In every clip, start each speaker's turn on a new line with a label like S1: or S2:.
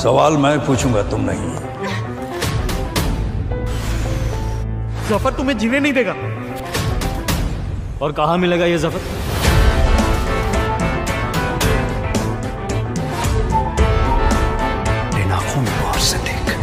S1: सवाल मैं पूछूँगा तुम नहीं।
S2: ज़फ़र तुम्हें जीने नहीं देगा।
S3: और कहा मिलेगा ये ज़फ़र?
S4: इन आँखों में गौर से देख।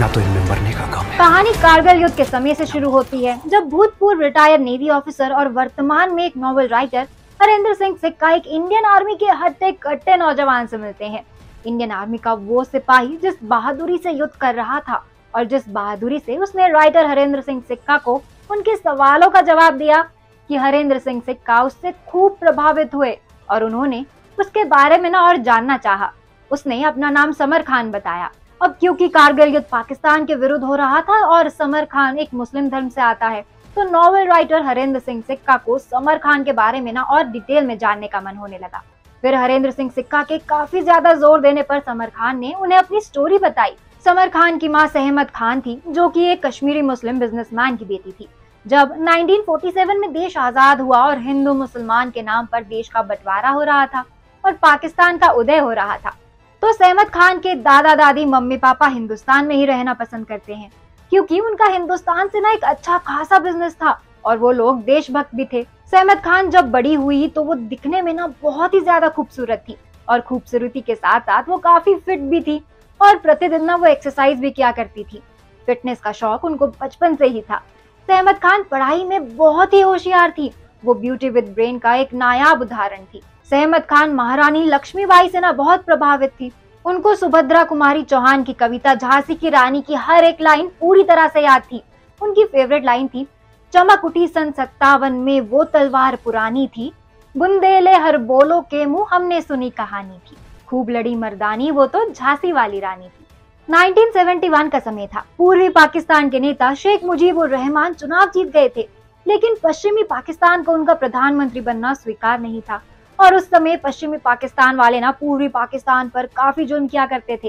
S4: ना तो इनमें मरने का गम है।
S5: कहानी कारगिल युद्ध के समय से शुरू होती है जब भूतपूर्व रिटायर्ड नेवी ऑफिसर और वर्तमान में एक नॉवल राइटर हरेंद्र सिंह सिक्का एक इंडियन आर्मी के हट्टे कट्टे नौजवान से मिलते हैं। इंडियन आर्मी का वो सिपाही जिस बहादुरी से युद्ध कर रहा था और जिस बहादुरी से उसने राइटर हरेंद्र सिंह सिक्का को उनके सवालों का जवाब दिया कि हरेंद्र सिंह सिक्का उससे खूब प्रभावित हुए और उन्होंने उसके बारे में ना और जानना चाहा। उसने अपना नाम समर खान बताया। अब क्योंकि कारगिल युद्ध पाकिस्तान के विरुद्ध हो रहा था और समर खान एक मुस्लिम धर्म से आता है तो नॉवल राइटर हरेंद्र सिंह सिक्का को समर खान के बारे में ना और डिटेल में जानने का मन होने लगा। फिर हरेंद्र सिंह सिक्का के काफ़ी ज़्यादा ज़ोर देने पर समर खान ने उन्हें अपनी स्टोरी बताई। समर खान की माँ सहमत खान थी, जो कि एक कश्मीरी मुस्लिम बिजनेसमैन की बेटी थी। जब 1947 में देश आज़ाद हुआ और हिंदू मुसलमान के नाम पर देश का बंटवारा हो रहा था और पाकिस्तान का उदय हो रहा था तो सहमत खान के दादा दादी मम्मी पापा हिंदुस्तान में ही रहना पसंद करते हैं। क्योंकि उनका हिंदुस्तान से ना एक अच्छा खासा बिज़नेस था और वो लोग देशभक्त भी थे। सहमत खान जब बड़ी हुई तो वो दिखने में ना बहुत ही ज़्यादा खूबसूरत थी और खूबसूरती के साथ साथ वो काफ़ी फिट भी थी और प्रतिदिन ना वो एक्सरसाइज भी किया करती थी। फिटनेस का शौक उनको बचपन से ही था। सहमत खान पढ़ाई में बहुत ही होशियार थी। वो ब्यूटी विद ब्रेन का एक नायाब उदाहरण थी। सहमत खान महारानी लक्ष्मीबाई से ना बहुत प्रभावित थी। उनको सुभद्रा कुमारी चौहान की कविता, झांसी की रानी की हर एक लाइन पूरी तरह से याद थी। उनकी फेवरेट लाइन थी, चमक उठी सन सत्तावन में वो तलवार पुरानी थी। बुंदेले हर बोलो के मुँह हमने सुनी कहानी थी। खूब लड़ी मर्दानी वो तो झांसी वाली रानी थी। 1971 का समय था। पूर्वी पाकिस्तान के नेता शेख मुजीबुर रहमान चुनाव जीत गए थे, लेकिन पश्चिमी पाकिस्तान को उनका प्रधानमंत्री बनना स्वीकार नहीं था। और उस समय पश्चिमी पाकिस्तान वाले ना पूर्वी पाकिस्तान पर काफ़ी जुर्म किया करते थे।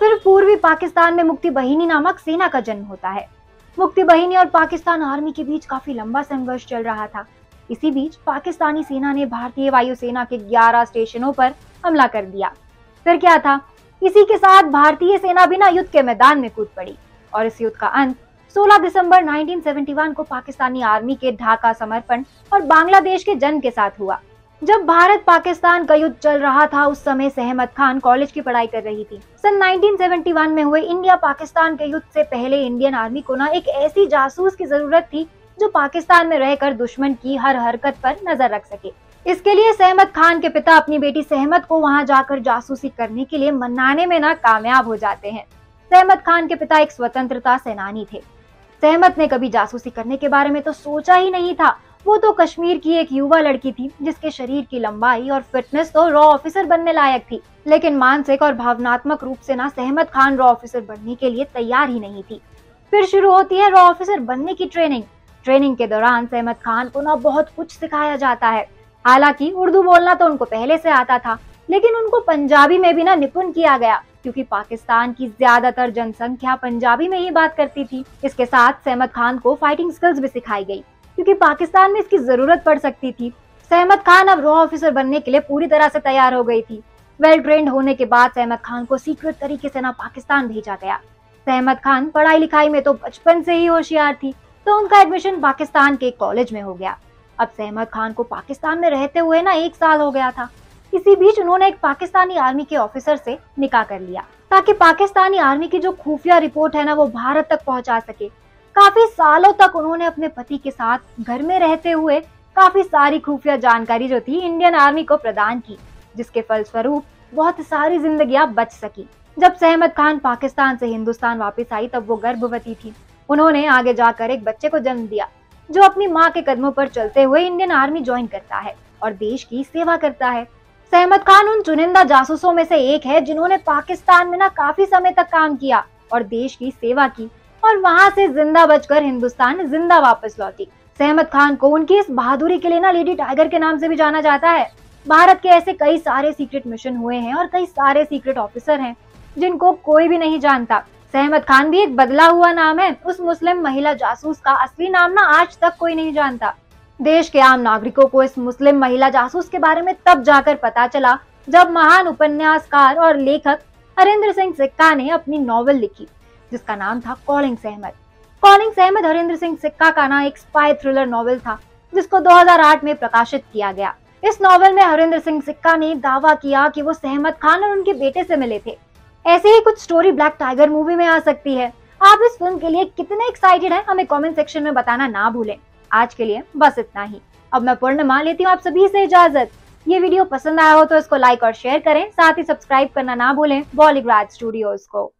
S5: फिर पूर्वी पाकिस्तान में मुक्ति बहिनी नामक सेना का जन्म होता है। मुक्ति बहिनी और पाकिस्तान आर्मी के बीच काफ़ी लंबा संघर्ष चल रहा था। इसी बीच पाकिस्तानी सेना ने भारतीय वायुसेना के 11 स्टेशनों पर हमला कर दिया। फिर क्या था? इसी के साथ भारतीय सेना बिना युद्ध के मैदान में कूद पड़ी और इस युद्ध का अंत 16 दिसंबर 1971 को पाकिस्तानी आर्मी के ढाका समर्पण और बांग्लादेश के जन्म के साथ हुआ। जब भारत पाकिस्तान का युद्ध चल रहा था, उस समय सहमत खान कॉलेज की पढ़ाई कर रही थी। सन 1971 में हुए इंडिया पाकिस्तान के युद्ध से पहले इंडियन आर्मी को ना एक ऐसी जासूस की ज़रूरत थी, जो पाकिस्तान में रहकर दुश्मन की हर हरकत पर नज़र रख सके। इसके लिए सहमत खान के पिता अपनी बेटी सहमत को वहाँ जाकर जासूसी करने के लिए मनाने में ना कामयाब हो जाते हैं। सहमत खान के पिता एक स्वतंत्रता सेनानी थे। सहमत ने कभी जासूसी करने के बारे में तो सोचा ही नहीं था वो तो कश्मीर की एक युवा लड़की थी, जिसके शरीर की लंबाई और फिटनेस तो रॉ ऑफिसर बनने लायक थी, लेकिन मानसिक और भावनात्मक रूप से ना सहमत खान रॉ ऑफिसर बनने के लिए तैयार ही नहीं थी। फिर शुरू होती है रॉ ऑफिसर बनने की ट्रेनिंग ट्रेनिंग के दौरान सहमत खान को ना बहुत कुछ सिखाया जाता है। हालाँकि उर्दू बोलना तो उनको पहले से आता था, लेकिन उनको पंजाबी में भी ना निपुण किया गया, क्योंकि पाकिस्तान की ज़्यादातर जनसंख्या पंजाबी में ही बात करती थी। इसके साथ सहमत खान को फाइटिंग स्किल्स भी सिखाई गई। क्योंकि पाकिस्तान में इसकी ज़रूरत पड़ सकती थी। सहमत खान अब रॉ ऑफिसर बनने के लिए पूरी तरह से तैयार हो गई थी। वेल ट्रेंड होने के बाद सहमत खान को सीक्रेट तरीके से ना पाकिस्तान भेजा गया। सहमत खान पढ़ाई लिखाई में तो बचपन से ही होशियार थी तो उनका एडमिशन पाकिस्तान के कॉलेज में हो गया। अब सहमत खान को पाकिस्तान में रहते हुए ना एक साल हो गया था। इसी बीच उन्होंने एक पाकिस्तानी आर्मी के ऑफिसर से निकाह कर लिया, ताकि पाकिस्तानी आर्मी की जो खुफिया रिपोर्ट है ना वो भारत तक पहुँचा सके। काफ़ी सालों तक उन्होंने अपने पति के साथ घर में रहते हुए काफ़ी सारी खुफिया जानकारी जो थी इंडियन आर्मी को प्रदान की, जिसके फलस्वरूप बहुत सारी ज़िंदगी बच सकी। जब सहमद खान पाकिस्तान से हिंदुस्तान वापस आई, तब वो गर्भवती थी। उन्होंने आगे जाकर एक बच्चे को जन्म दिया, जो अपनी माँ के कदमों पर चलते हुए इंडियन आर्मी ज्वाइन करता है और देश की सेवा करता है। सहमद खान उन चुनिंदा जासूसों में से एक है, जिन्होंने पाकिस्तान में ना काफ़ी समय तक काम किया और देश की सेवा की। और वहाँ से ज़िंदा बचकर हिंदुस्तान ज़िंदा वापस लौटी। सहमत खान को उनकी इस बहादुरी के लिए ना लेडी टाइगर के नाम से भी जाना जाता है। भारत के ऐसे कई सारे सीक्रेट मिशन हुए हैं और कई सारे सीक्रेट ऑफिसर हैं, जिनको कोई भी नहीं जानता। सहमत खान भी एक बदला हुआ नाम है। उस मुस्लिम महिला जासूस का असली नाम ना आज तक कोई नहीं जानता। देश के आम नागरिकों को इस मुस्लिम महिला जासूस के बारे में तब जाकर पता चला जब महान उपन्यासकार और लेखक हरिंद्र सिंह सिक्का ने अपनी नॉवल लिखी। जिसका नाम था कॉलिंग सहमत। कॉलिंग सहमत हरिंद्र सिंह सिक्का का ना एक स्पाई थ्रिलर नॉवल था, जिसको 2008 में प्रकाशित किया गया। इस नॉवल में हरिंद्र सिंह सिक्का ने दावा किया कि वो सहमत खान और उनके बेटे से मिले थे। ऐसे ही कुछ स्टोरी ब्लैक टाइगर मूवी में आ सकती है। आप इस फ़िल्म के लिए कितने एक्साइटेड हैं, हमें कमेंट सेक्शन में बताना ना भूलें। आज के लिए बस इतना ही। अब मैं पूर्णिमा लेती हूँ आप सभी से इजाज़त। ये वीडियो पसंद आया हो तो इसको लाइक और शेयर करें। साथ ही सब्सक्राइब करना ना भूलें बॉलीग्राज स्टूडियोज को।